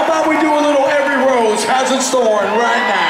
How about we do a little Every Rose Has Its Thorn right now?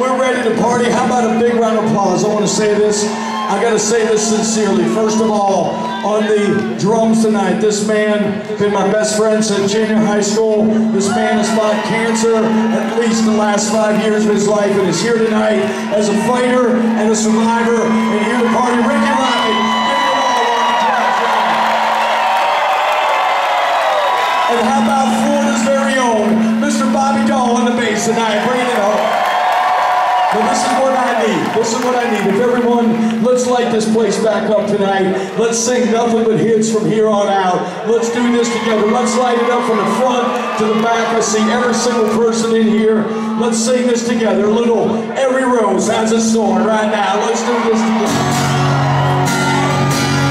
We're ready to party. How about a big round of applause? I want to say this. I got to say this sincerely. First of all, on the drums tonight, this man been my best friend since junior high school. This man has fought cancer at least the last five years of his life and is here tonight as a fighter and a survivor and here to party. Ricky for. And how about Florida's very own Mr. Bobby Dall on the bass tonight? Bring it up. But this is what I need. This is what I need. If everyone, let's light this place back up tonight. Let's sing nothing but hits from here on out. Let's do this together. Let's light it up from the front to the back. I see every single person in here. Let's sing this together. Little Every Rose Has a Thorn right now. Let's do this together.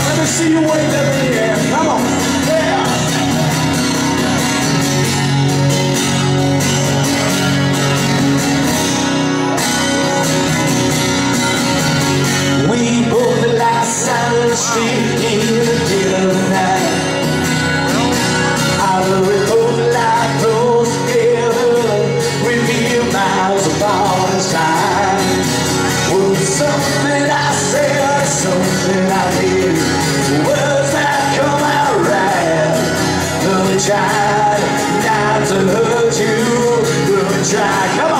Let me see you wave that tried not to hurt you. We tried,